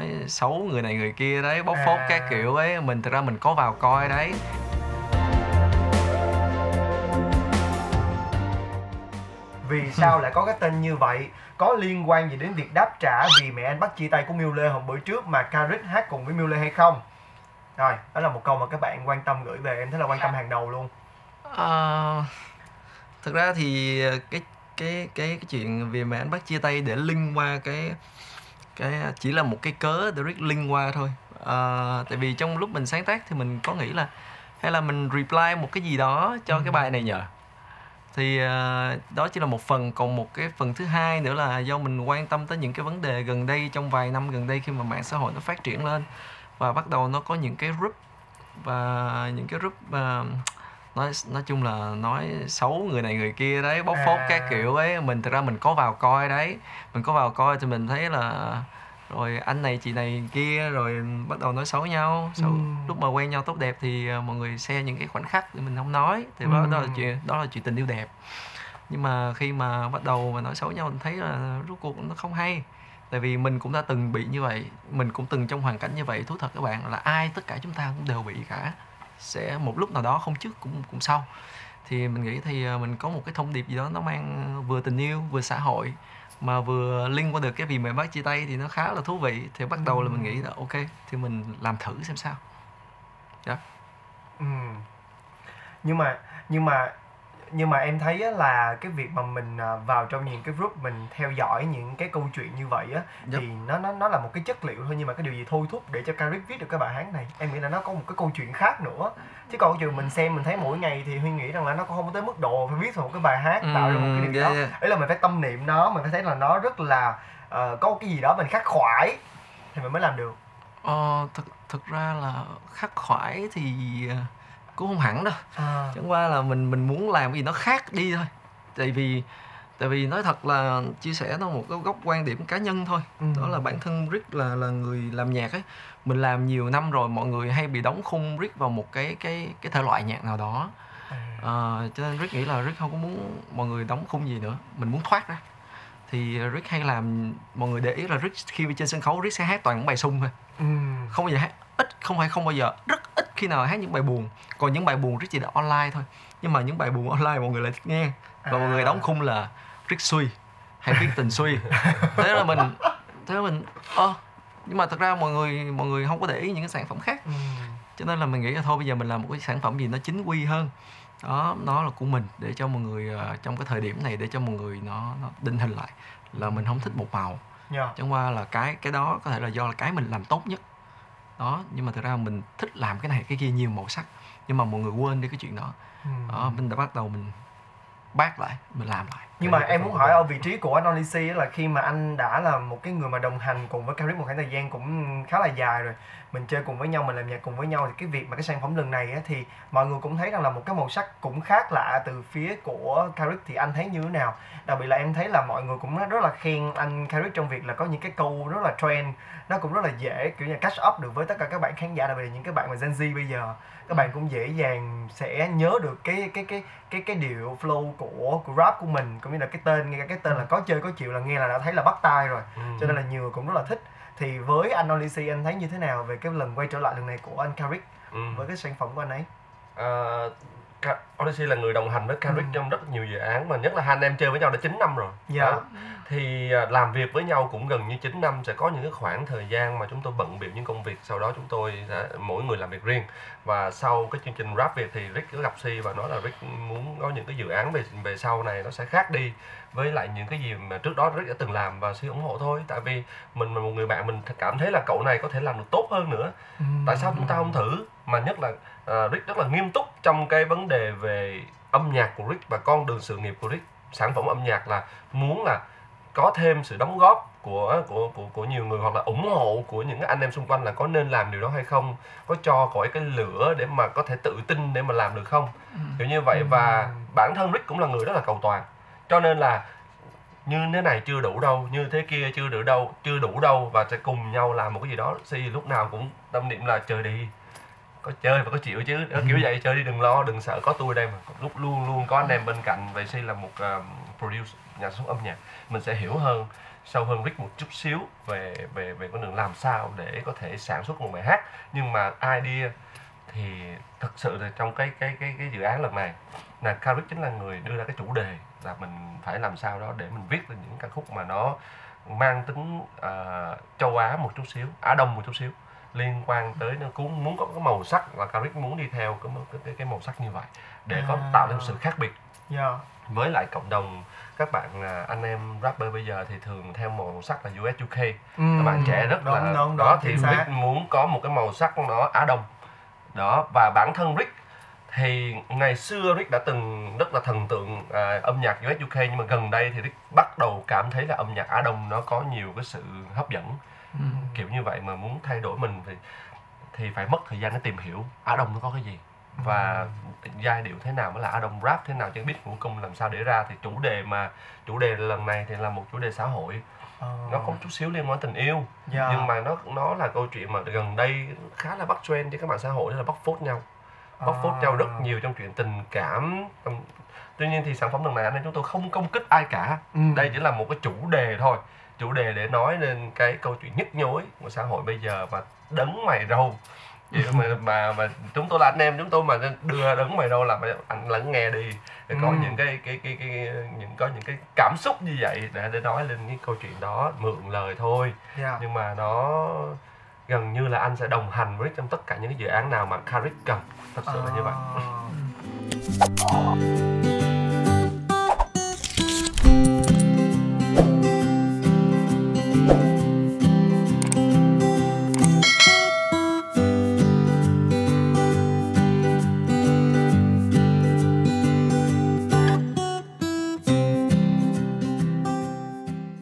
nói xấu người này người kia đấy bóc phốt À. các kiểu ấy mình thực ra mình có vào coi đấy. Vì sao lại có cái tên như vậy? Có liên quan gì đến việc đáp trả vì mẹ anh bắt chia tay của Miu Lê hôm bữa trước mà Karik hát cùng với Miu Lê hay không? Rồi đó là một câu mà các bạn quan tâm gửi về em thấy là quan tâm hàng đầu luôn. Ờ, thực ra thì cái cái cái cái chuyện vì mẹ anh bắt chia tay để link qua cái cái chỉ là một cái cớ để Rick link qua thôi. Ờ, tại vì trong lúc mình sáng tác thì mình có nghĩ là hay là mình reply một cái gì đó cho cái bài này nhờ. Thì ờ, đó chỉ là một phần còn một cái phần thứ hai nữa là do mình quan tâm tới những cái vấn đề gần đây trong vài năm gần đây khi mà mạng xã hội nó phát triển lên. Và bắt đầu nó có những cái group và những cái group ờ, nói nói chung là nói xấu người này người kia đấy bóc phốt À. các kiểu ấy. Mình thực ra mình có vào coi đấy. Mình có vào coi thì mình thấy là rồi anh này chị này kia rồi bắt đầu nói xấu nhau. Sau Ừm. lúc mà quen nhau tốt đẹp thì ờ, mọi người share những cái khoảnh khắc thì mình không nói. Thì đó, đó là Ừm. chuyện đó là chuyện tình yêu đẹp. Nhưng mà khi mà bắt đầu mà nói xấu nhau mình thấy là rốt cuộc nó không hay. Tại vì mình cũng đã từng bị như vậy. Mình cũng từng trong hoàn cảnh như vậy. Thú thật các bạn là ai tất cả chúng ta cũng đều bị cả sẽ một lúc nào đó không trước cũng cũng sau. Thì mình nghĩ thì ờ, mình có một cái thông điệp gì đó nó mang vừa tình yêu, vừa xã hội, mà vừa liên qua được cái vì mẹ bác chia tay thì nó khá là thú vị. Thì bắt đầu là mình nghĩ là ok, thì mình làm thử xem sao. Ừ. nhưng mà nhưng mà nhưng mà em thấy á, là cái việc mà mình à, vào trong những cái group mình theo dõi những cái câu chuyện như vậy á Yep. thì nó nó nó là một cái chất liệu thôi. Nhưng mà cái điều gì thôi thúc để cho Karik viết được cái bài hát này? Em nghĩ là nó có một cái câu chuyện khác nữa. Chứ còn cái chuyện mình xem mình thấy mỗi ngày thì huy nghĩ rằng là nó cũng không có tới mức độ phải viết một cái bài hát tạo ra một cái Ừm, điều yeah, đó. yeah. ấy là mình phải tâm niệm nó mình phải thấy là nó rất là ờ, có cái gì đó mình khắc khoải thì mình mới làm được. Ờ, thực thực ra là khắc khoải thì ờ, cũng không hẳn đâu. À, chẳng qua là mình mình muốn làm cái gì nó khác đi thôi. Tại vì tại vì nói thật là chia sẻ nó một cái góc quan điểm cá nhân thôi. Ừ. đó là bản thân Rick là là người làm nhạc ấy. Mình làm nhiều năm rồi mọi người hay bị đóng khung Rick vào một cái cái cái thể loại nhạc nào đó. À, Ờ, cho nên Rick nghĩ là Rick không có muốn mọi người đóng khung gì nữa. Mình muốn thoát ra. Thì Rick hay làm mọi người để ý là Rick khi trên sân khấu Rick sẽ hát toàn những bài sung thôi. Ừm, không bao giờ hát. Ít không phải không bao giờ. Rất khi nào hát những bài buồn còn những bài buồn Rick chỉ là online thôi. Nhưng mà những bài buồn online mọi người lại thích nghe. Và mọi người À. đóng khung là Rick suy hay viết tình suy thế là mình thế là mình ơ nhưng mà thật ra mọi người mọi người không có để ý những cái sản phẩm khác. Ừm. cho nên là mình nghĩ là thôi bây giờ mình làm một cái sản phẩm gì nó chính quy hơn. Đó nó là của mình để cho mọi người ờ, trong cái thời điểm này để cho mọi người nó nó định hình lại là mình không thích một màu. Dạ. chẳng qua là cái cái đó có thể là do là cái mình làm tốt nhất đó nhưng mà thực ra mình thích làm cái này cái kia nhiều màu sắc nhưng mà mọi người quên đi cái chuyện đó Ừm. đó mình đã bắt đầu mình bác lại mình làm lại. Nhưng mà em muốn hỏi ở vị trí của anh Olisi á là khi mà anh đã là một cái người mà đồng hành cùng với Karik một khoảng thời gian cũng khá là dài rồi. Mình chơi cùng với nhau mình làm nhạc cùng với nhau thì cái việc mà cái sản phẩm lần này á thì mọi người cũng thấy rằng là một cái màu sắc cũng khác lạ từ phía của Karik thì anh thấy như thế nào? Đặc biệt là em thấy là mọi người cũng rất là khen anh Karik trong việc là có những cái câu rất là trend nó cũng rất là dễ kiểu như catch up được với tất cả các bạn khán giả đặc biệt là những cái bạn mà Gen Z bây giờ. Các bạn cũng dễ dàng sẽ nhớ được cái cái cái cái cái điệu flow của rap của mình cũng như là cái tên nghe cái tên là có chơi có chịu là nghe là đã thấy là bắt tai rồi. Cho nên là nhiều người cũng rất là thích. Thì với anh Olisi anh thấy như thế nào về cái lần quay trở lại lần này của anh Karik Ừ. với cái sản phẩm của anh ấy? Ka- Odyssey là người đồng hành với Karik Ừ. trong rất nhiều dự án mà nhất là hai anh em chơi với nhau đã 9 năm rồi Dạ. Đó. thì à, làm việc với nhau cũng gần như 9 năm sẽ có những cái khoảng thời gian mà chúng tôi bận bịu những công việc sau đó chúng tôi sẽ mỗi người làm việc riêng và sau cái chương trình rap Việt thì Rick có gặp Si và nói là Rick muốn có những cái dự án về về sau này nó sẽ khác đi với lại những cái gì mà trước đó Rick đã từng làm và Si ủng hộ thôi tại vì mình là một người bạn mình cảm thấy là cậu này có thể làm được tốt hơn nữa tại sao chúng ta không thử mà nhất là uh, Rick rất là nghiêm túc trong cái vấn đề về âm nhạc của Rick và con đường sự nghiệp của Rick. Sản phẩm âm nhạc là muốn là có thêm sự đóng góp của của của của nhiều người hoặc là ủng hộ của những anh em xung quanh là có nên làm điều đó hay không có cho cõi cái lửa để mà có thể tự tin để mà làm được không. Kiểu như vậy và Ừm. bản thân Rick cũng là người rất là cầu toàn. Cho nên là như thế này chưa đủ đâu như thế kia chưa đủ đâu chưa đủ đâu và sẽ cùng nhau làm một cái gì đó. Si lúc nào cũng tâm niệm là chơi đi có chơi và có chịu chứ. Đó, kiểu vậy chơi đi đừng lo đừng sợ. Có tôi đây mà lúc luôn luôn có anh em bên cạnh. Vậy si là một uh, produce nhà sản xuất âm nhạc. Mình sẽ hiểu hơn sâu hơn Rick một chút xíu về về về con đường làm sao để có thể sản xuất một bài hát. Nhưng mà idea thì thực sự là trong cái cái cái cái dự án lần này là Carrick chính là người đưa ra cái chủ đề là mình phải làm sao đó để mình viết được những ca khúc mà nó mang tính uh, châu Á một chút xíu, Á Đông một chút xíu liên quan tới nó cũng muốn có cái màu sắc và Carrick muốn đi theo cái cái cái màu sắc như vậy để có À. tạo nên sự khác biệt Dạ. với lại cộng đồng các bạn à, anh em rapper bây giờ thì thường theo màu sắc là US UK các bạn trẻ rất đúng, là đúng, đúng, đó thì. Rick muốn có một cái màu sắc nó Á Đông đó và bản thân Rick thì ngày xưa Rick đã từng rất là thần tượng à, âm nhạc US UK nhưng mà gần đây thì Rick bắt đầu cảm thấy là âm nhạc Á Đông nó có nhiều cái sự hấp dẫn Ừ. kiểu như vậy mà muốn thay đổi mình thì thì phải mất thời gian để tìm hiểu Á Đông nó có cái gì và giai điệu thế nào mới là Á Đông rap thế nào chứ biết của cung làm sao để ra. Thì chủ đề mà chủ đề lần này thì là một chủ đề xã hội. Ờ, nó có chút xíu liên quan tình yêu. Dạ. nhưng mà nó nó là câu chuyện mà gần đây khá là bắt trend trên các mạng xã hội đó là bóc phốt nhau. Bóc phốt nhau rất À. nhiều trong chuyện tình cảm. Tuy nhiên thì sản phẩm lần này nên chúng tôi không công kích ai cả. Ừ. đây chỉ là một cái chủ đề thôi chủ đề để nói lên cái câu chuyện nhức nhối của xã hội bây giờ và đấng mày râu. Vậy mà, mà mà chúng tôi là anh em chúng tôi mà đưa đấng mày râu là anh lắng nghe đi để có Ừ. những cái cái cái cái những có những cái cảm xúc như vậy để để nói lên cái câu chuyện đó mượn lời thôi. Dạ. nhưng mà nó gần như là anh sẽ đồng hành với trong tất cả những cái dự án nào mà Carrick cần. Thật sự là như vậy